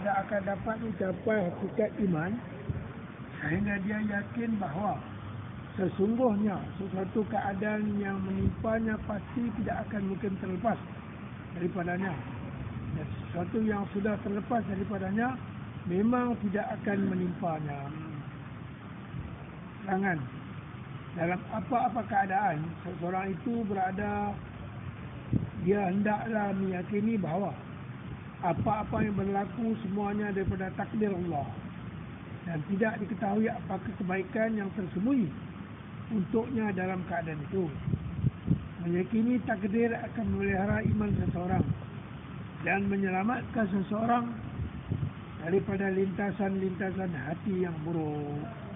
Dia akan dapat mencapai hakikat iman sehingga dia yakin bahawa sesungguhnya sesuatu keadaan yang menimpanya pasti tidak akan mungkin terlepas daripadanya. Dan sesuatu yang sudah terlepas daripadanya memang tidak akan menimpanya. Jangan dalam apa-apa keadaan seseorang itu berada dia hendaklah meyakini bahawa apa-apa yang berlaku semuanya daripada takdir Allah dan tidak diketahui apakah kebaikan yang tersembunyi untuknya dalam keadaan itu. Meyakini takdir akan memelihara iman seseorang dan menyelamatkan seseorang daripada lintasan-lintasan hati yang buruk.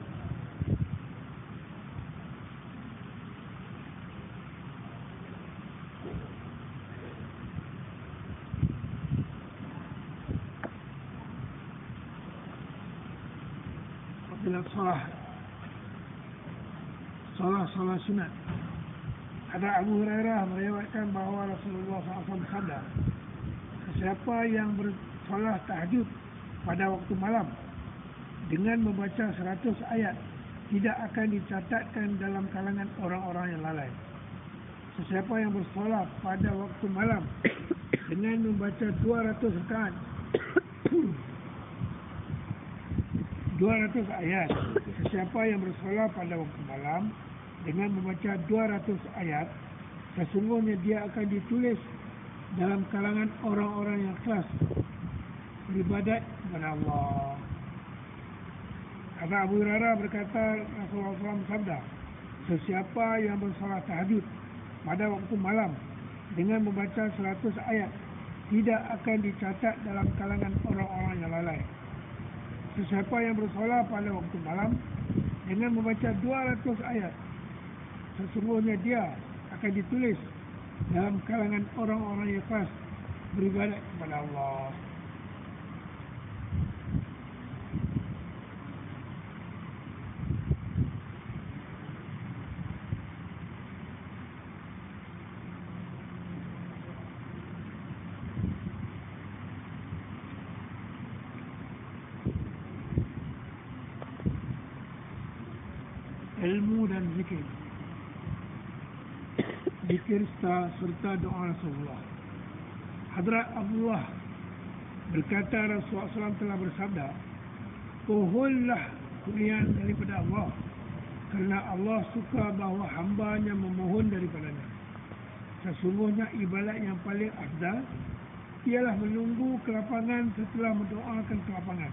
Bila salah. Salah salah sunat. Ada Abu Hurairah meriwayatkan bahawa Rasulullah SAW bersabda siapa yang bersalah tahajud pada waktu malam dengan membaca 100 ayat tidak akan dicatatkan dalam kalangan orang-orang yang lalai. Sesiapa yang bersolat pada waktu malam dengan membaca 200 rakaat 200 ayat. Sesiapa yang bersolat pada waktu malam dengan membaca 200 ayat, sesungguhnya dia akan ditulis dalam kalangan orang-orang yang kelas beribadat kepada Allah. Kata Abu Hurairah berkata Rasulullah SAW bersabda, sesiapa yang bersolat tahajud pada waktu malam dengan membaca 100 ayat tidak akan dicatat dalam kalangan orang-orang yang lalai. Sesiapa yang bersolat pada waktu malam dengan membaca 200 ayat, sesungguhnya dia akan ditulis dalam kalangan orang-orang yang ikhlas beribadat kepada Allah. Ilmu dan zikir. Zikir serta doa Rasulullah. Hadrat Abdullah berkata Rasulullah SAW telah bersabda, Pohonlah kurniaan daripada Allah kerana Allah suka bahawa hambanya memohon daripadanya. Sesungguhnya ibadat yang paling afdal ialah menunggu kelapangan setelah mendoakan kelapangan.